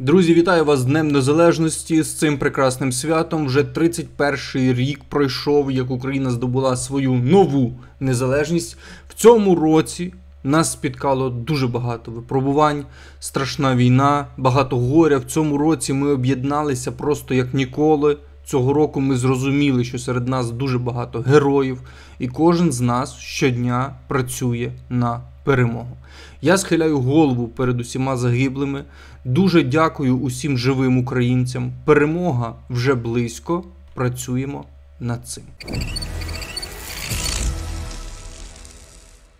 Друзі, вітаю вас з Днем Незалежності з цим прекрасним святом. Вже 31-й рік пройшов, як Україна здобула свою нову незалежність. В цьому році нас спіткало дуже багато випробувань, страшна війна, багато горя. В цьому році ми об'єдналися просто як ніколи. Цього року ми зрозуміли, що серед нас дуже багато героїв, і кожен з нас щодня працює на перемогу. Я схиляю голову перед усіма загиблими. Дуже дякую усім живим українцям. Перемога вже близько. Працюємо над цим.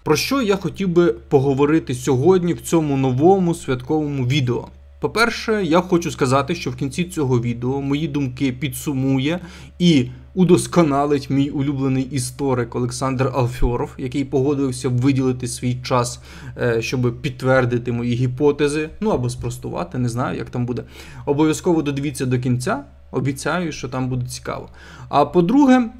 Про що я хотів би поговорити сьогодні в цьому новому святковому відео? По-перше, я хочу сказати, що в кінці цього відео мої думки підсумує і удосконалить мій улюблений історик Олександр Алфьоров, який погодився виділити свій час, е, щоб підтвердити мої гіпотези, ну або спростувати, не знаю, як там буде. Обов'язково додивіться до кінця. Обіцяю, що там буде цікаво. А по-друге,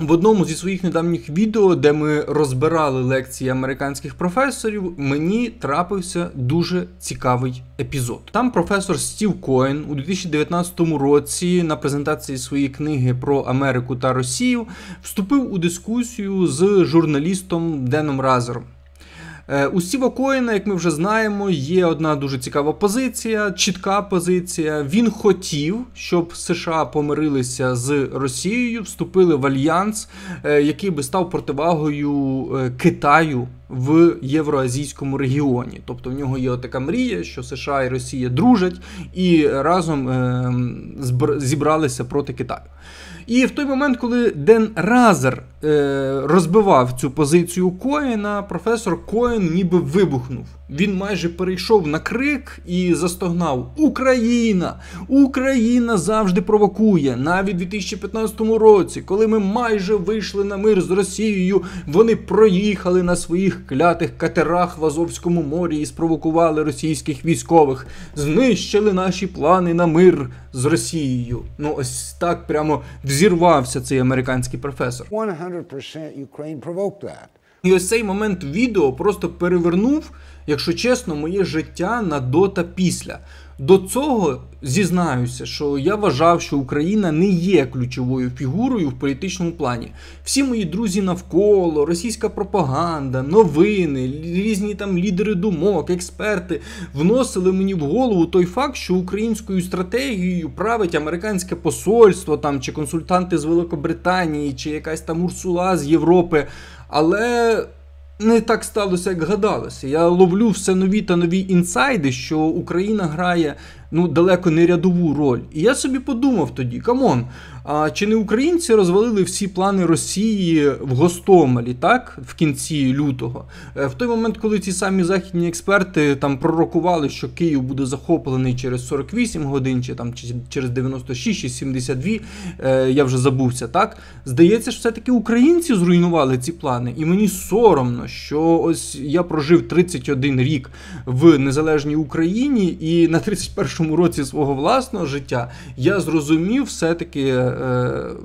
в одному зі своїх недавніх відео, де ми розбирали лекції американських професорів, мені трапився дуже цікавий епізод. Там професор Стів Коен у 2019 році на презентації своєї книги про Америку та Росію вступив у дискусію з журналістом Деном Разером. Е, у Стіва Коїна, як ми вже знаємо, є одна дуже цікава позиція, чітка позиція. Він хотів, щоб США помирилися з Росією, вступили в альянс, е, який би став противагою е, Китаю. В євроазійському регіоні, тобто в нього є така мрія, що США і Росія дружать і разом е, зібралися проти Китаю. І в той момент, коли Ден Разер е, розбивав цю позицію Коїна, професор Коїн ніби вибухнув. Він майже перейшов на крик і застогнав: Україна! Україна завжди провокує. Навіть у 2015 році, коли ми майже вийшли на мир з Росією, вони проїхали на своїх клятих катерах в Азовському морі і спровокували російських військових, знищили наші плани на мир з Росією. Ну ось так прямо взірвався цей американський професор. 100% Ukraine provoked that. І ось цей момент відео просто перевернув, якщо чесно, моє життя на до та після. До цього зізнаюся, що я вважав, що Україна не є ключовою фігурою в політичному плані. Всі мої друзі навколо, російська пропаганда, новини, різні там лідери думок, експерти вносили мені в голову той факт, що українською стратегією править американське посольство там чи консультанти з Великобританії, чи якась там Урсула з Європи. Але не так сталося, як гадалося. Я ловлю все нові та нові інсайди, що Україна грає ну далеко не рядову роль. І я собі подумав тоді: come on, а чи не українці розвалили всі плани Росії в Гостомелі, так в кінці лютого? Е, в той момент, коли ці самі західні експерти там пророкували, що Київ буде захоплений через 48 годин, чи там через 96 чи 72, е, я вже забувся, так здається, що все-таки українці зруйнували ці плани, і мені соромно, що ось я прожив 31 рік в незалежній Україні, і на 31 першому році свого власного життя я зрозумів все-таки е,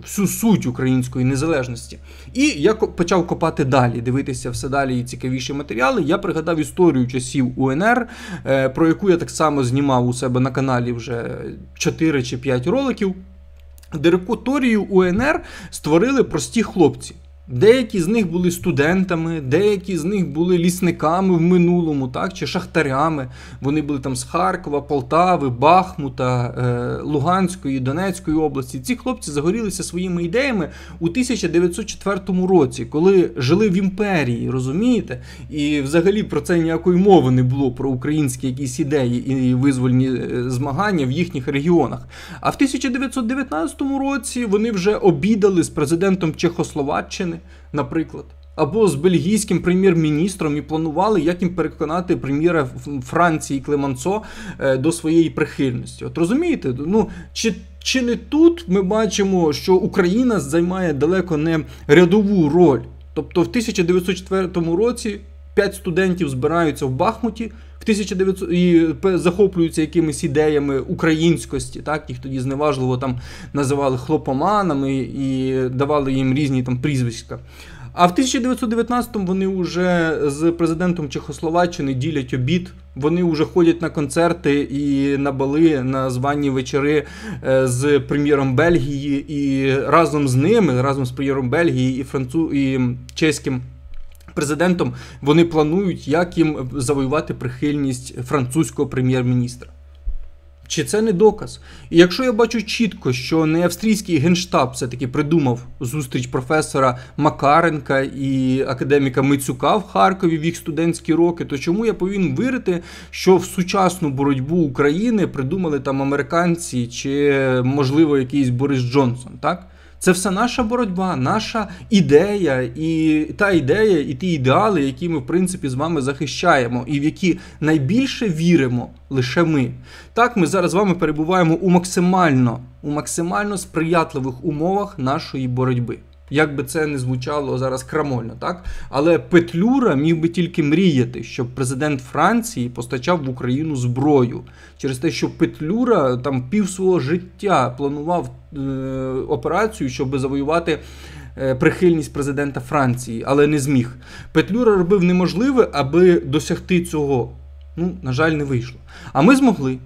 всю суть української незалежності. І я почав копати далі, дивитися все далі і цікавіші матеріали. Я пригадав історію часів УНР, е, про яку я так само знімав у себе на каналі вже 4 чи 5 роликів. Директорію УНР створили прості хлопці. Деякі з них були студентами, деякі з них були лісниками в минулому, так, чи шахтарями. Вони були там з Харкова, Полтави, Бахмута, е, Луганської, Донецької області. Ці хлопці загорілися своїми ідеями у 1904 році, коли жили в імперії, розумієте? І взагалі про це ніякої мови не було про українські якісь ідеї і визвольні е, змагання в їхніх регіонах. А в 1919 році вони вже обідали з президентом Чехословаччини. України, наприклад, або з бельгійським прем'єр-міністром і планували, як їм переконати прем'єра Франції Клемансо е, до своєї прихильності. От розумієте, ну чи. Чи не тут ми бачимо, що Україна займає далеко не рядову роль? Тобто в 1904 році п'ять студентів збираються в Бахмуті, в 1900 і захоплюються якимись ідеями українськості, так їх тоді зневажливо там називали хлопоманами і давали їм різні там прізвиська. А в 1919-му вони вже з президентом Чехословаччини ділять обід. Вони вже ходять на концерти і на бали на звані вечори е, з прем'єром Бельгії, і разом з ними, разом з прем'єром Бельгії і францу і чеським. Президентом вони планують, як їм завоювати прихильність французького прем'єр-міністра. Чи це не доказ? І якщо я бачу чітко, що не австрійський генштаб все-таки придумав зустріч професора Макаренка і академіка Мицюка в Харкові в їх студентські роки, то чому я повинен вірити, що в сучасну боротьбу України придумали там американці чи, можливо, якийсь Борис Джонсон? так? Це все наша боротьба, наша ідея, і та ідея, і ті ідеали, які ми в принципі з вами захищаємо, і в які найбільше віримо лише ми. Так, ми зараз з вами перебуваємо у максимально, у максимально сприятливих умовах нашої боротьби. Як би це не звучало зараз крамольно, так? Але Петлюра міг би тільки мріяти, щоб президент Франції постачав в Україну зброю через те, що Петлюра там пів свого життя планував е, операцію, щоб завоювати. Е, прихильність президента Франції, але не зміг. Петлюра робив неможливе, аби досягти цього. Ну, на жаль, не вийшло. А ми змогли.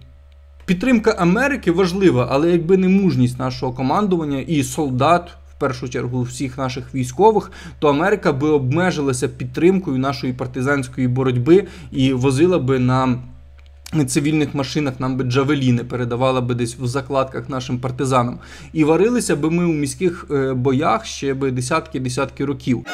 Підтримка Америки важлива, але якби не мужність нашого командування і солдат першу чергу всіх наших військових, то Америка би обмежилася підтримкою нашої партизанської боротьби і возила би на цивільних машинах нам би джавеліни передавала би десь в закладках нашим партизанам. І варилися би ми у міських е, боях ще би десятки-десятки років.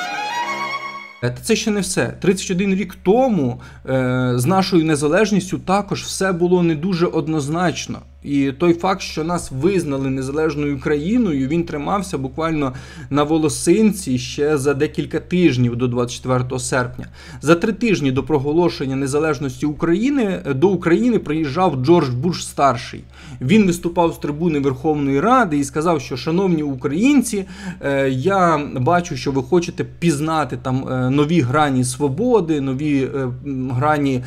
Та це ще не все. 31 рік тому е, з нашою незалежністю також все було не дуже однозначно. І той факт, що нас визнали незалежною країною, він тримався буквально на волосинці ще за декілька тижнів до 24 серпня. За три тижні до проголошення незалежності України до України приїжджав Джордж Буш старший. Він виступав з трибуни Верховної Ради і сказав, що, шановні українці, е, я бачу, що ви хочете пізнати там е, нові грані свободи, нові е, грані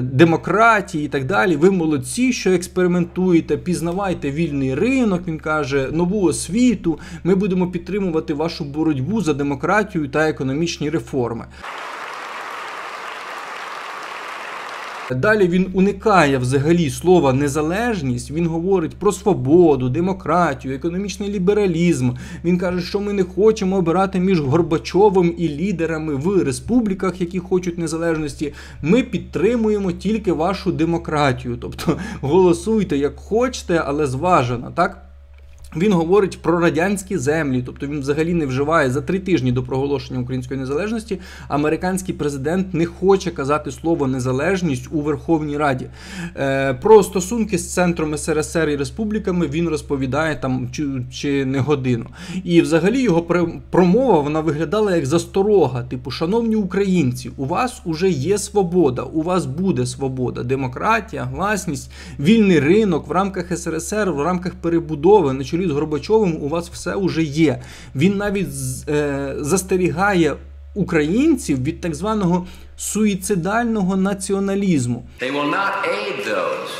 демократії і так далі. Ви молодці, що експериментуєте експериментуйте, пізнавайте вільний ринок. Він каже, нову освіту. Ми будемо підтримувати вашу боротьбу за демократію та економічні реформи. Далі він уникає взагалі слова незалежність. Він говорить про свободу, демократію, економічний лібералізм. Він каже, що ми не хочемо обирати між Горбачовим і лідерами в республіках, які хочуть незалежності. Ми підтримуємо тільки вашу демократію. Тобто голосуйте як хочете, але зважено, так. Він говорить про радянські землі, тобто він взагалі не вживає за три тижні до проголошення української незалежності. Американський президент не хоче казати слово незалежність у Верховній Раді. Е, Про стосунки з центром СРСР і республіками він розповідає там чи, чи не годину. І взагалі його промова вона виглядала як засторога. Типу, шановні українці, у вас уже є свобода, у вас буде свобода, демократія, гласність, вільний ринок в рамках СРСР, в рамках перебудови на чолі з Горбачовим у вас все уже є. Він навіть е, застерігає українців від так званого суїцидального націоналізму. They will not aid those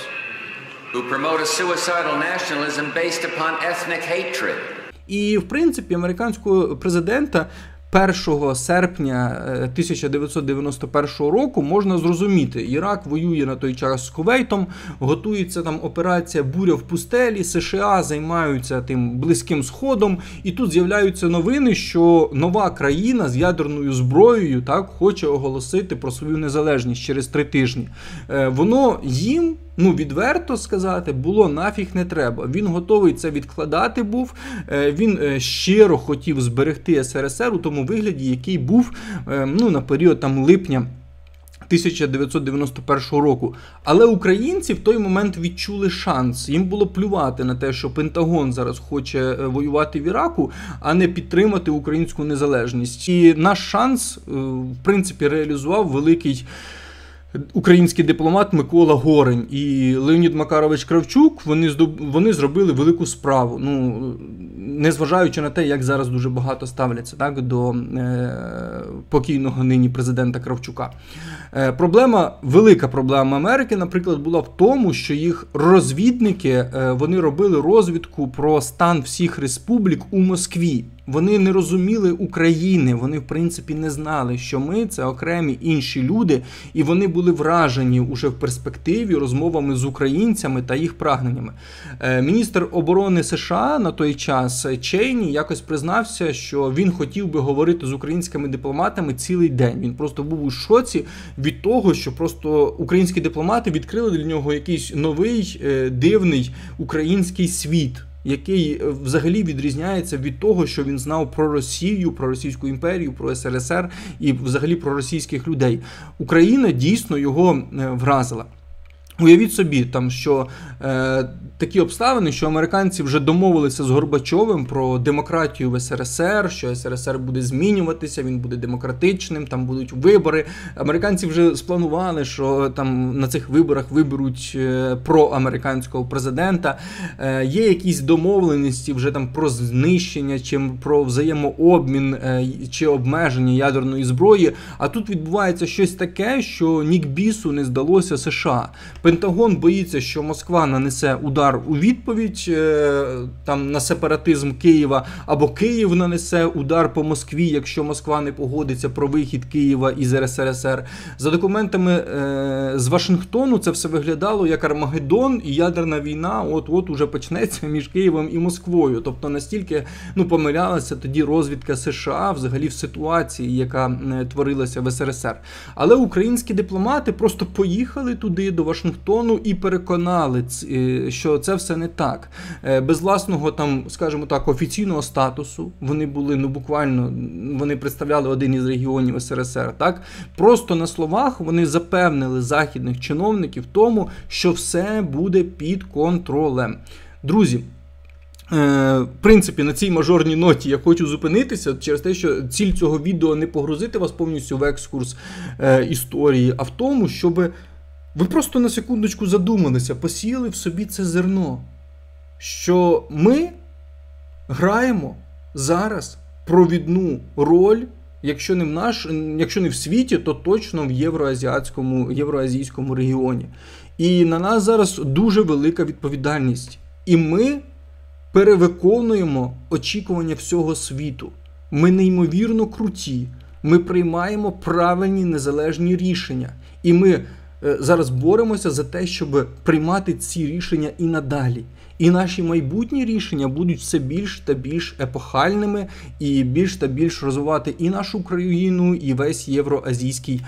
who promote a suicidal nationalism based upon ethnic hatred. І в принципі американського президента 1 серпня 1991 е, року можна зрозуміти, Ірак воює на той час з Кувейтом, готується там операція Буря в пустелі, США займаються тим близьким сходом, і тут з'являються новини, що нова країна з ядерною зброєю так хоче оголосити про свою незалежність через три тижні. Е, воно їм ну відверто сказати, було нафіг не треба. Він готовий це відкладати був. Е, він щиро хотів зберегти СРСР у тому вигляді, який був е, ну, на період там липня. 1991 року. Але українці в той момент відчули шанс. Їм було плювати на те, що Пентагон зараз хоче воювати в Іраку, а не підтримати українську незалежність. І наш шанс, в принципі, реалізував великий український дипломат Микола Горень і Леонід Макарович Кравчук вони вони зробили велику справу. Ну незважаючи на те, як зараз дуже багато ставляться так до е, покійного нині президента Кравчука. Е, Проблема, велика проблема Америки, наприклад, була в тому, що їх розвідники е, вони робили розвідку про стан всіх республік у Москві. Вони не розуміли України. Вони, в принципі, не знали, що ми це окремі інші люди, і вони були вражені уже в перспективі розмовами з українцями та їх прагненнями. Е, міністр оборони США на той час Чейні якось признався, що він хотів би говорити з українськими дипломатами цілий день. Він просто був у шоці від того, що просто українські дипломати відкрили для нього якийсь новий е, дивний український світ який е, взагалі відрізняється від того, що він знав про Росію, про Російську імперію, про СРСР і взагалі про російських людей. Україна дійсно його е, вразила. Уявіть собі, там що е, такі обставини, що американці вже домовилися з Горбачовим про демократію в СРСР, що СРСР буде змінюватися, він буде демократичним, там будуть вибори. Американці вже спланували, що там на цих виборах виберуть е, проамериканського президента. Е, Є якісь домовленості вже там про знищення, чи про взаємообмін е, чи обмеження ядерної зброї. А тут відбувається щось таке, що нік бісу не здалося США. Пентагон боїться, що Москва нанесе удар у відповідь е, там на сепаратизм Києва, або Київ нанесе удар по Москві, якщо Москва не погодиться про вихід Києва із РСРСР. За документами е, з Вашингтону це все виглядало як Армагеддон і ядерна війна. От от уже почнеться між Києвом і Москвою. Тобто настільки ну помилялася тоді розвідка США взагалі в ситуації, яка творилася в СРСР. Але українські дипломати просто поїхали туди до Вашингтону. І переконали, е, це все не так. Е, без власного там, скажімо так, офіційного статусу вони були ну буквально вони представляли один із регіонів СРСР. Так просто на словах вони запевнили західних чиновників тому, що все буде під контролем. Друзі. Е, в принципі, на цій мажорній ноті я хочу зупинитися через те, що ціль цього відео не погрузити вас повністю в екскурс е, історії, а в тому, щоб ви просто на секундочку задумалися, посіяли в собі це зерно, що ми граємо зараз провідну роль, якщо не в наш, якщо не в світі, то точно в євроазіатському, євроазійському регіоні. І на нас зараз дуже велика відповідальність. І ми перевиконуємо очікування всього світу. Ми неймовірно круті. Ми приймаємо правильні незалежні рішення. І ми зараз боремося за те, щоб приймати ці рішення і надалі. І наші майбутні рішення будуть все більш та більш епохальними і більш та більш розвивати і нашу країну, і весь євроазійський е,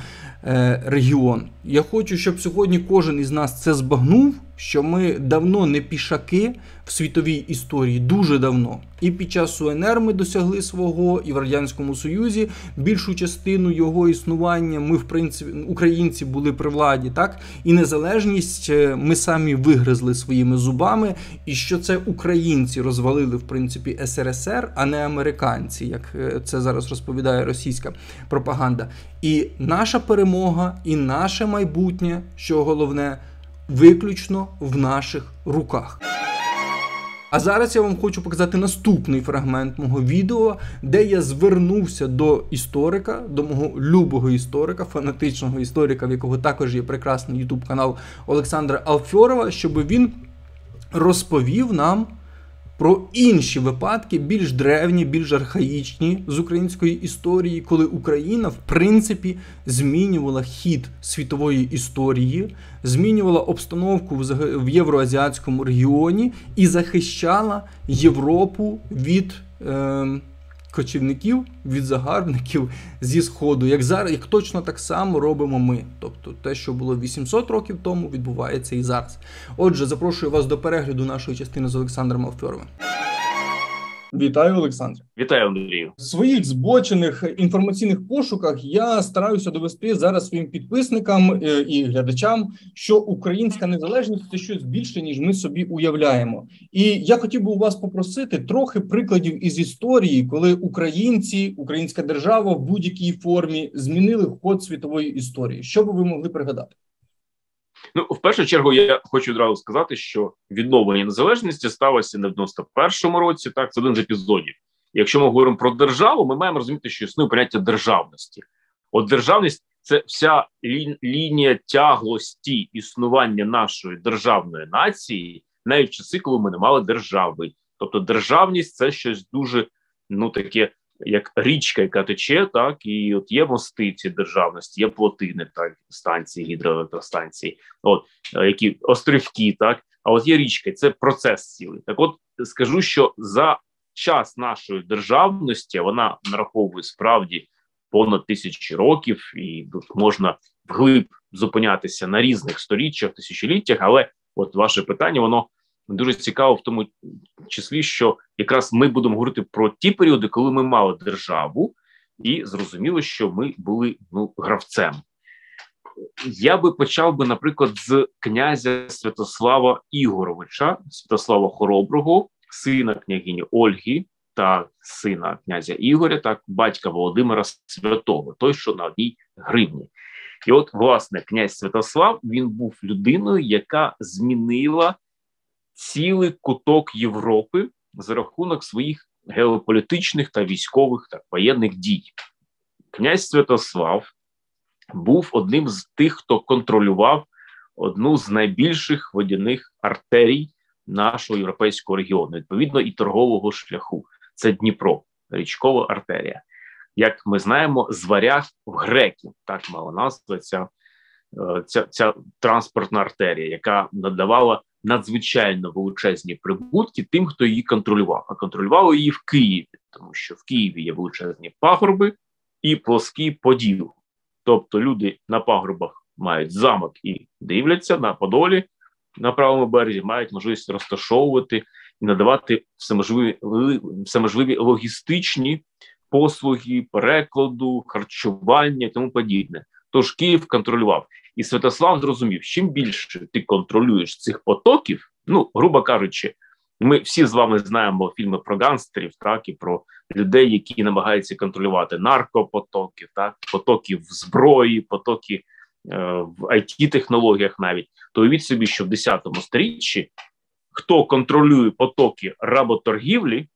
регіон. Я хочу, щоб сьогодні кожен із нас це збагнув, що ми давно не пішаки в світовій історії, дуже давно. І під час УНР ми досягли свого, і в радянському Союзі більшу частину його існування ми, в принципі, українці були при владі, так і незалежність е, ми самі вигризли своїми зубами, і що це українці розвалили в принципі СРСР, а не американці, як е, це зараз розповідає російська пропаганда. І наша перемога, і наше майбутнє, що головне, виключно в наших руках. А зараз я вам хочу показати наступний фрагмент мого відео, де я звернувся до історика, до мого любого історика, фанатичного історика, в якого також є прекрасний ютуб канал Олександра Алфьорова, щоб він розповів нам про інші випадки, більш древні, більш архаїчні з української історії, коли Україна в принципі змінювала хід світової історії, змінювала обстановку в євроазіатському регіоні і захищала Європу від. Е, кочівників від загарбників зі сходу, як зараз, як точно так само робимо ми. Тобто те, що було 800 років тому, відбувається і зараз. Отже, запрошую вас до перегляду нашої частини з Олександром Алфьоровим. Вітаю, Олександр. Вітаю, Андрію. В своїх збочених інформаційних пошуках я стараюся довести зараз своїм підписникам е, і глядачам, що українська незалежність це щось більше ніж ми собі уявляємо. І я хотів би у вас попросити трохи прикладів із історії, коли українці, українська держава в будь-якій формі змінили ход світової історії. Що би ви могли пригадати? Ну, в першу чергу, я хочу одразу сказати, що відновлення незалежності сталося не в 91-му році. Так, це один з епізодів. Якщо ми говоримо про державу, ми маємо розуміти, що існує поняття державності. От державність це вся лі- лінія тяглості існування нашої державної нації, навіть в часи, коли ми не мали держави. Тобто, державність це щось дуже ну таке як річка, яка тече, так і от є мости ці державності, є плотини, так станції, гідроелектростанції, от які острівки, так а от є річка, це процес цілий. Так, от скажу, що за час нашої державності вона нараховує справді понад тисячі років, і тут можна вглиб зупинятися на різних сторіччях, тисячоліттях. Але от ваше питання, воно дуже цікаво в тому числі, що якраз ми будемо говорити про ті періоди, коли ми мали державу, і зрозуміло, що ми були ну гравцем. Я би почав би, наприклад, з князя Святослава Ігоровича, Святослава Хороброго, сина княгині Ольги та сина князя Ігоря, так батька Володимира Святого, той, що на одній гривні. І от, власне, князь Святослав він був людиною, яка змінила цілий куток Європи за рахунок своїх геополітичних та військових та воєнних дій. Князь Святослав був одним з тих, хто контролював одну з найбільших водяних артерій нашого європейського регіону, відповідно, і торгового шляху. Це Дніпро, річкова артерія. Як ми знаємо, з варяг в греків так мала назва ця, е, ця, ця транспортна артерія, яка надавала надзвичайно величезні прибутки тим, хто її контролював. А контролювали її в Києві, тому що в Києві є величезні пагорби і плоский поділ. Тобто люди на пагорбах мають замок і дивляться на Подолі на правому березі, мають можливість розташовувати і надавати всеможливі, всеможливі логістичні послуги, перекладу, харчування і тому подібне. Тож Київ контролював. І Святослав зрозумів, чим більше ти контролюєш цих потоків, ну грубо кажучи, ми всі з вами знаємо фільми про гангстерів, так і про людей, які намагаються контролювати наркопотоки, так потоків зброї, потоки е, в it технологіях навіть. То уявіть собі, що в 10 сторіччі хто контролює потоки работоргівлі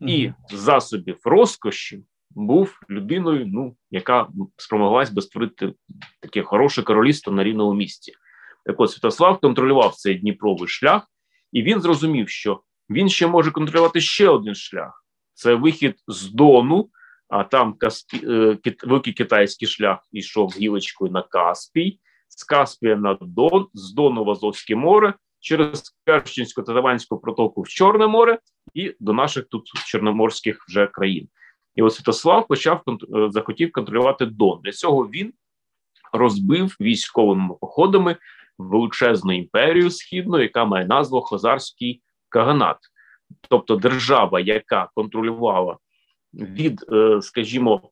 і засобів розкоші, був людиною, ну яка спромоглась би створити таке хороше королівство на рівному місці. Так от Святослав контролював цей Дніпровий шлях, і він зрозумів, що він ще може контролювати ще один шлях: це вихід з Дону, а там Каспі, е, великий китайський шлях ішов гілочкою на Каспій, з Каспія на Дон, з Дону в Азовське море, через Керченську та Таванську протоку в Чорне море і до наших тут чорноморських вже країн. І от Святослав почав е, захотів контролювати Дон. Для цього він розбив військовими походами величезну імперію східну, яка має назву Хозарський Каганат, тобто держава, яка контролювала від, е, скажімо,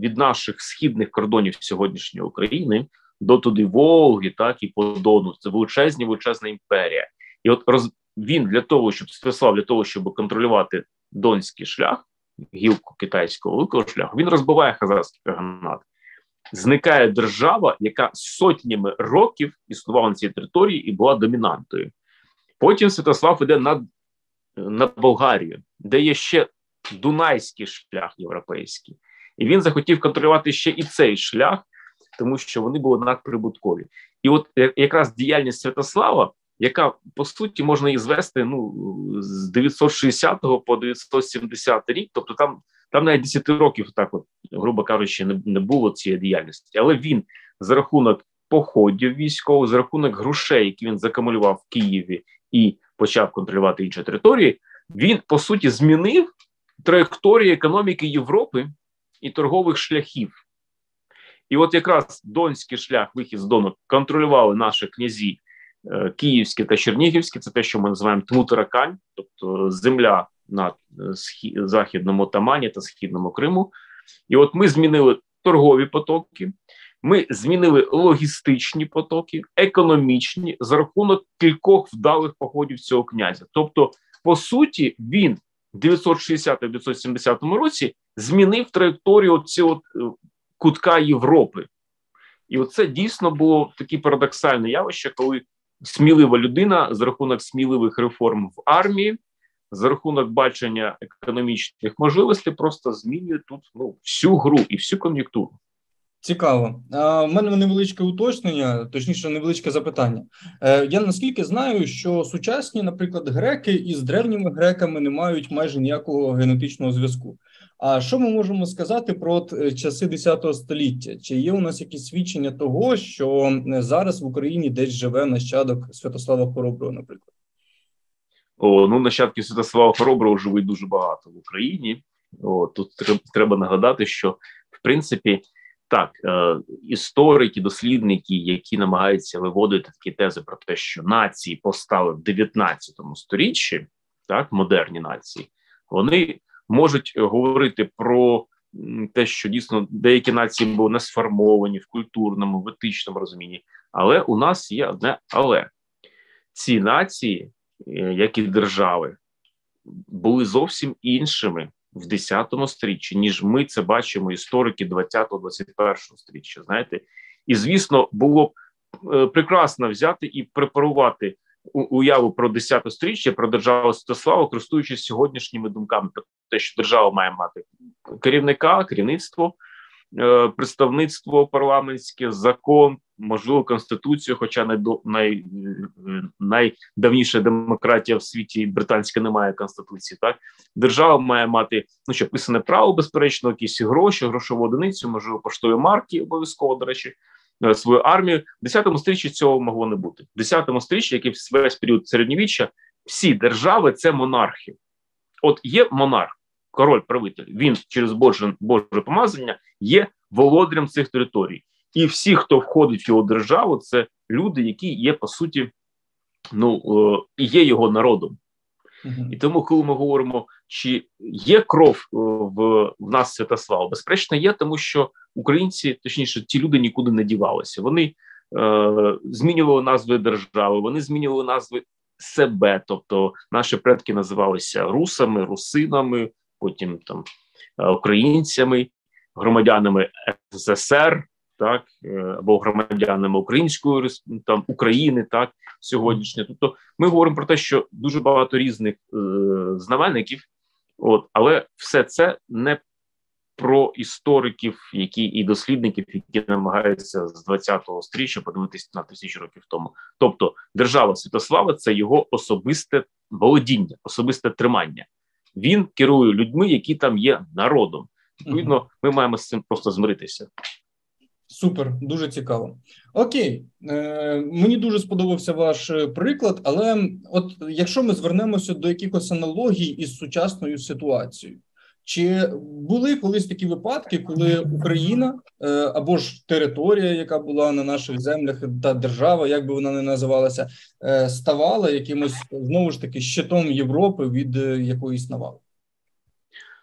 від наших східних кордонів сьогоднішньої України до туди Волги, так і по Дону. Це величезна величезна імперія, і от роз він для того, щоб Святослав для того, щоб контролювати донський шлях, гілку китайського великого шляху, він розбиває хазарський каганат. Зникає держава, яка сотнями років існувала на цій території і була домінантою. Потім Святослав іде на на Болгарію, де є ще Дунайський шлях європейський, і він захотів контролювати ще і цей шлях, тому що вони були надприбуткові. І от якраз діяльність Святослава, яка по суті можна її звести ну з 960 по 970 рік, тобто там там навіть 10 років, так от грубо кажучи, не, не було цієї діяльності, але він за рахунок походів військових, за рахунок грошей, які він закамулював в Києві і почав контролювати інші території, він по суті змінив траєкторію економіки Європи і торгових шляхів. І от якраз донський шлях, вихід з Дону, контролювали наші князі е, київські та чернігівські. Це те, що ми називаємо Тмутаракань, тобто земля на е, західному Тамані та східному Криму. І от ми змінили торгові потоки, ми змінили логістичні потоки, економічні за рахунок кількох вдалих походів цього князя. Тобто, по суті, він в 960-970 році змінив траєкторію цього е, кутка Європи. І оце дійсно було таке парадоксальне явище, коли смілива людина за рахунок сміливих реформ в армії, за рахунок бачення економічних можливостей, просто змінює тут ну, всю гру і всю кон'юнктуру. Цікаво. В мене невеличке уточнення, точніше, невеличке запитання. Е, Я наскільки знаю, що сучасні, наприклад, греки із древніми греками не мають майже ніякого генетичного зв'язку. А що ми можемо сказати про е, часи X століття? Чи є у нас якісь свідчення того, що зараз в Україні десь живе нащадок Святослава Хороброго, наприклад? О, ну нащадків Святослава Хороброго живуть дуже багато в Україні. О, Тут треба нагадати, що в принципі так е, історики, дослідники, які намагаються виводити такі тези про те, що нації постали в 19 сторіччі, так модерні нації, вони можуть говорити про те, що дійсно деякі нації були не сформовані в культурному, в етичному розумінні. Але у нас є одне але ці нації, е, як і держави, були зовсім іншими в 10 сторіччі, ніж ми це бачимо історики 20-21 сторіччя. Знаєте, і звісно, було б е, прекрасно взяти і препарувати уяву про 10 сторіччя, про державу Святославу, користуючись сьогоднішніми думками про те, що держава має мати керівника, керівництво, е, представництво парламентське, закон, можливо, конституцію, хоча най, най, найдавніша демократія в світі британська не має конституції. Так держава має мати ну що писане право, безперечно, якісь гроші, грошову одиницю, можливо, поштові марки, обов'язково до речі. Е, свою армію в 10 сторіччі цього могло не бути. В 10 сторіччі, який весь період середньовіччя, всі держави це монархи. От є монарх, король правитель. Він через Боже Боже помазання є володарем цих територій. І всі, хто входить в його державу, це люди, які є по суті, ну е, є його народом. І тому, коли ми говоримо, чи є кров е, в в нас Святослава, безперечно, є, тому що українці, точніше, ті люди нікуди не дівалися. Вони е, змінювали назви держави, вони змінювали назви себе. Тобто, наші предки називалися русами, русинами, потім там е, українцями, громадянами СССР так е, або громадянами української там України, так сьогоднішнє. Тобто, ми говоримо про те, що дуже багато різних е, знаменників, от але все це не про істориків, які і дослідників, які намагаються з 20-го стріччя подивитися на тисячі років тому. Тобто, держава Святослава це його особисте володіння, особисте тримання. Він керує людьми, які там є народом. Відповідно, ми маємо з цим просто змиритися. Супер, дуже цікаво. Окей, е, мені дуже сподобався ваш е, приклад, але от якщо ми звернемося до якихось аналогій із сучасною ситуацією, чи були колись такі випадки, коли Україна е, або ж територія, яка була на наших землях, та держава, як би вона не називалася, е, ставала якимось знову ж таки щитом Європи від е, якоїсь навали?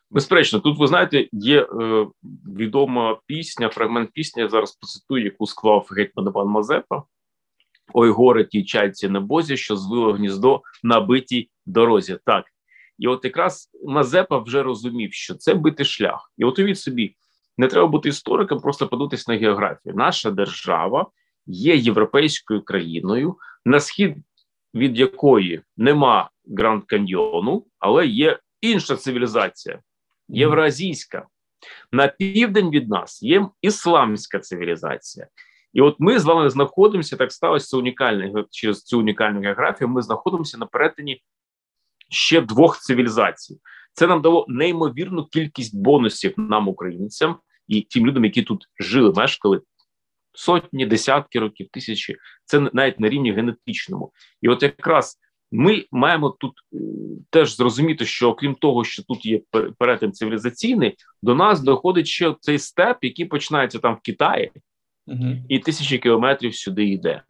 Безперечно, тут ви знаєте, є е, відома пісня, фрагмент пісні. Я зараз процитую, яку склав гетьман Іван Мазепа. Ой, горе тій чайці небозі, що звило гніздо на битій дорозі. Так, і от якраз Мазепа вже розумів, що це битий шлях. І от уявіть собі, не треба бути істориком, просто подутись на географію. Наша держава є європейською країною, на схід від якої нема Гранд Каньйону, але є інша цивілізація євразійська. На південь від нас є ісламська цивілізація. І от ми з вами знаходимося, так сталося унікальне через цю унікальну географію. Ми знаходимося на перетині ще двох цивілізацій. Це нам дало неймовірну кількість бонусів нам, українцям, і тим людям, які тут жили, мешкали сотні, десятки років, тисячі. Це навіть на рівні генетичному. І от якраз ми маємо тут е, теж зрозуміти, що окрім того, що тут є перетин цивілізаційний, до нас доходить ще цей степ, який починається там в Китаї, і тисячі кілометрів сюди йде.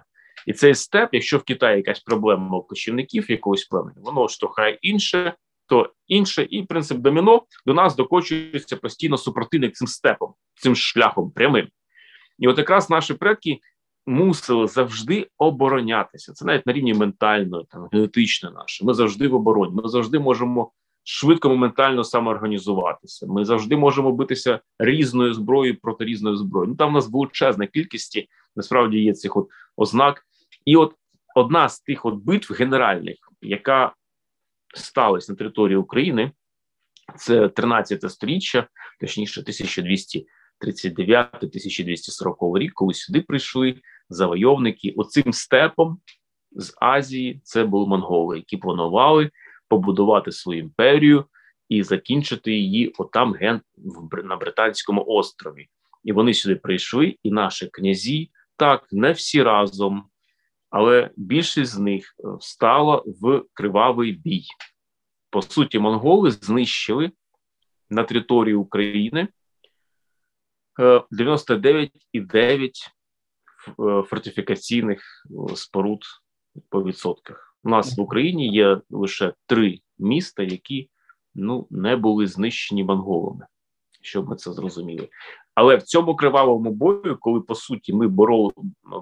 І цей степ, якщо в Китаї якась проблема у кочівників якогось племені, воно штовхає інше, то інше, і принцип доміно до нас докочується постійно супротивник цим степом, цим шляхом прямим. І от якраз наші предки мусили завжди оборонятися. Це навіть на рівні ментальної, там генетичної наше. Ми завжди в обороні. Ми завжди можемо швидко моментально самоорганізуватися. Ми завжди можемо битися різною зброєю проти різної зброї. Ну там у нас величезна кількість насправді є цих от ознак. І от одна з тих от битв генеральних, яка сталася на території України, це 13 сторіччя, точніше, 1200 1240 рік, коли сюди прийшли завойовники. Оцим степом з Азії це були монголи, які планували побудувати свою імперію і закінчити її отам ген на Британському острові. І вони сюди прийшли, і наші князі так не всі разом, але більшість з них е, встала в кривавий бій. По суті, монголи знищили на території України 99,9 е, фортифікаційних е, споруд по відсотках. У нас в Україні є лише три міста, які ну не були знищені монголами, щоб ми це зрозуміли. Але в цьому кривавому бою, коли по суті ми бороли,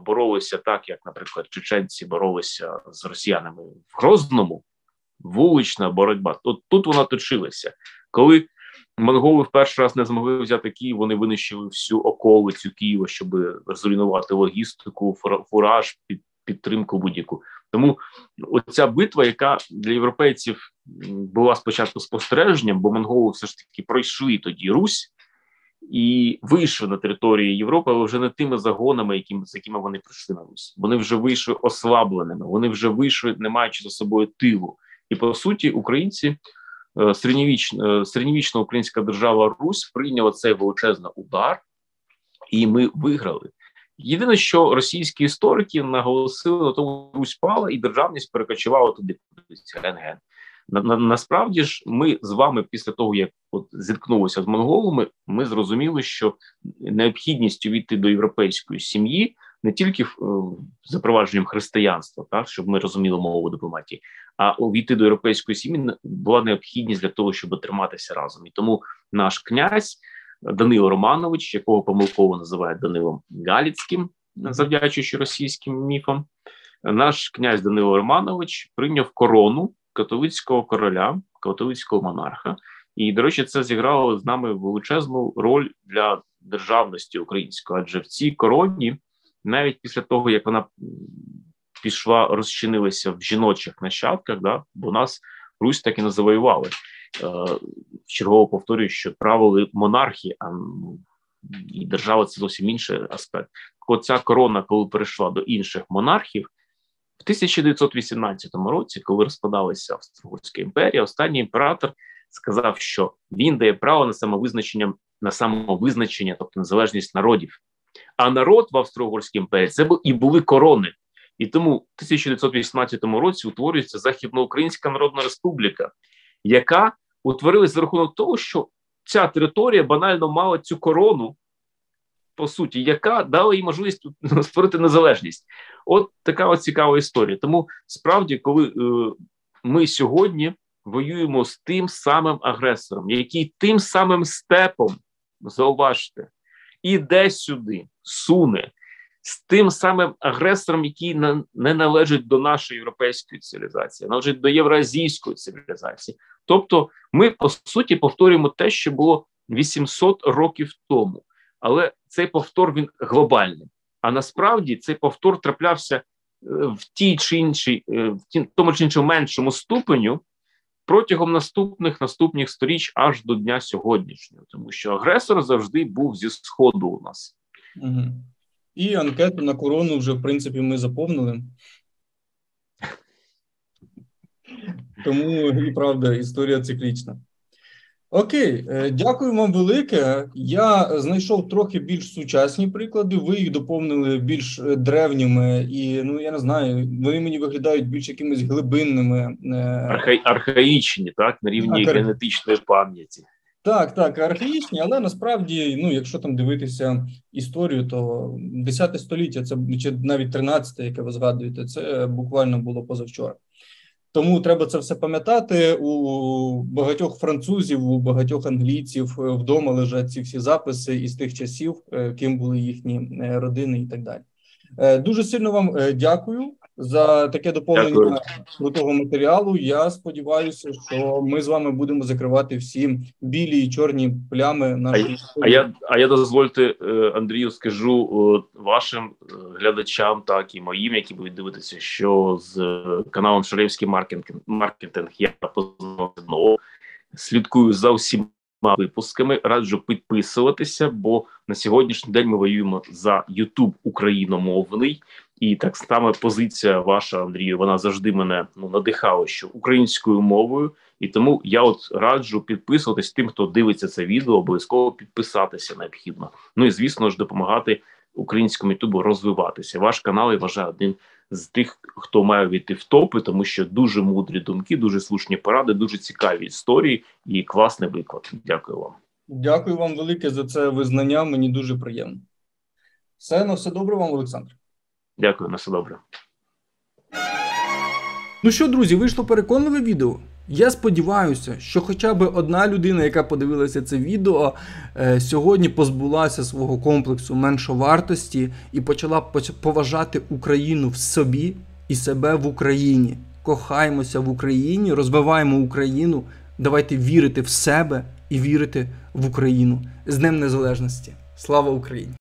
боролися так, як, наприклад, чеченці боролися з росіянами в Грозному, вулична боротьба, то тут вона точилася. Коли монголи в перший раз не змогли взяти Київ, вони винищили всю околицю Києва, щоб зруйнувати логістику, фураж, під, підтримку будь-яку. Тому оця битва, яка для європейців була спочатку спостереженням, бо монголи все ж таки пройшли тоді Русь і вийшли на території Європи, але вже не тими загонами, якими з якими вони прийшли на Русь. Вони вже вийшли ослабленими, вони вже вийшли, не маючи за собою тилу. І по суті, українці. Е, середньовічна, е, середньовічна українська держава Русь прийняла цей величезний удар, і ми виграли. Єдине, що російські історики наголосили на тому, Русь пала і державність перекочувала туди ген-ген. На, на, насправді ж, ми з вами після того, як от зіткнулися з монголами, ми зрозуміли, що необхідність увійти до європейської сім'ї не тільки е, запровадженням християнства, так щоб ми розуміли мову дипломатії, а увійти до європейської сім'ї була необхідність для того, щоб триматися разом. І тому наш князь Данило Романович, якого помилково називають Данилом Галіцьким, завдячуючи російським міфам, наш князь Данило Романович прийняв корону католицького короля, католицького монарха. І, до речі, це зіграло з нами величезну роль для державності української, адже в цій короні, навіть після того як вона пішла, розчинилася в жіночих нащадках, да, бо нас Русь так і не завоювали. Е, чергово повторюю, що правили монархії, а і держава це зовсім інший аспект. Оця корона, коли перейшла до інших монархів, в 1918 році, коли розпадалася Австро-Угорська імперія, останній імператор сказав, що він дає право на самовизначення на самовизначення, тобто незалежність народів. А народ в Австро-Угорській імперії це і були корони. І тому в 1918 році утворюється Західноукраїнська Народна Республіка, яка утворилась за рахунок того, що ця територія банально мала цю корону, по суті, яка дала їй можливість створити незалежність. От така от цікава історія. Тому справді, коли е, ми сьогодні воюємо з тим самим агресором, який тим самим степом, зауважте, іде сюди, суне з тим самим агресором, який не належить до нашої європейської цивілізації, належить до євразійської цивілізації. Тобто, ми по суті повторюємо те, що було 800 років тому, але цей повтор він глобальний. А насправді цей повтор траплявся е, в тій чи іншій, е, в тому чи іншому меншому ступеню протягом наступних наступних сторіч аж до дня сьогоднішнього, тому що агресор завжди був зі сходу у нас. Угу. І анкету на корону вже, в принципі, ми заповнили. Тому і правда, історія циклічна. Окей, е, дякую вам велике. Я знайшов трохи більш сучасні приклади. Ви їх доповнили більш е, древніми, і ну я не знаю, вони мені виглядають більш якимись глибинними. Е, Арха... Архаїчні, так, на рівні Арха... генетичної пам'яті. Так, так, архаїчні, але насправді, ну, якщо там дивитися історію, то 10 століття, це чи навіть 13, яке ви згадуєте, це буквально було позавчора. Тому треба це все пам'ятати. У багатьох французів, у багатьох англійців е, вдома лежать ці всі записи із тих часів, е, ким були їхні е, родини і так далі. Дуже сильно вам дякую за таке доповнення крутого матеріалу. Я сподіваюся, що ми з вами будемо закривати всі білі і чорні плями нашої. А, а я а я дозвольте е, Андрію, скажу вашим е, глядачам, так і моїм, які будуть дивитися, що з е, каналом Шалєвський маркетинг маркетинг я познайомив слідкую за всіма випусками. Раджу підписуватися, бо на сьогоднішній день ми воюємо за Ютуб україномовний, і так само позиція ваша, Андрію, вона завжди мене ну надихала, що українською мовою, і тому я от раджу підписуватись тим, хто дивиться це відео, обов'язково підписатися необхідно. Ну і звісно ж допомагати українському ютубу розвиватися. Ваш канал я вважаю один з тих, хто має війти в топи, тому що дуже мудрі думки, дуже слушні поради, дуже цікаві історії і класний виклад. Дякую вам. Дякую вам велике за це визнання. Мені дуже приємно. Все на все добре вам, Олександр. Дякую, на все добре. Ну що, друзі, вийшло переконливе відео. Я сподіваюся, що хоча б одна людина, яка подивилася це відео, е, сьогодні позбулася свого комплексу меншовартості і почала поважати Україну в собі і себе в Україні. Кохаємося в Україні, розвиваємо Україну. Давайте вірити в себе і вірити в Україну з Днем Незалежності. Слава Україні!